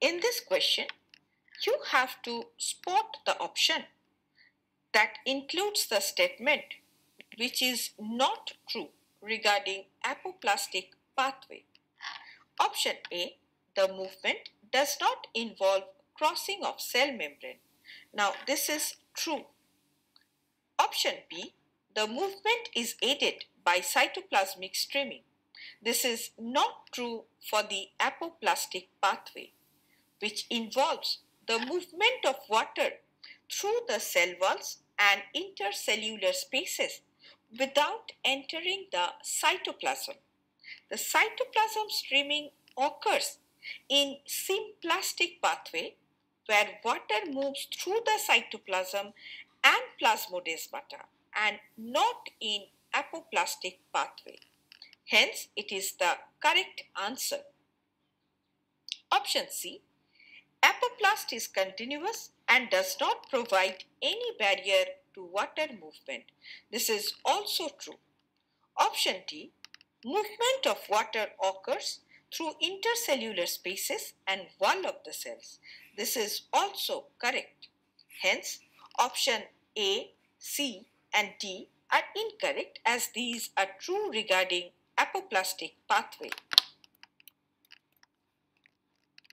In this question, you have to spot the option that includes the statement which is not true regarding apoplastic pathway. Option A, the movement does not involve crossing of cell membrane. Now this is true. Option B, the movement is aided by cytoplasmic streaming. This is not true for the apoplastic pathway, which involves the movement of water through the cell walls and intercellular spaces without entering the cytoplasm. The cytoplasm streaming occurs in symplastic pathway where water moves through the cytoplasm and plasmodesmata and not in apoplastic pathway. Hence, it is the correct answer. Option C. Apoplast is continuous and does not provide any barrier to water movement. This is also true. Option D. Movement of water occurs through intercellular spaces and wall of the cells. This is also correct. Hence, option A, C and D are incorrect as these are true regarding apoplastic pathway.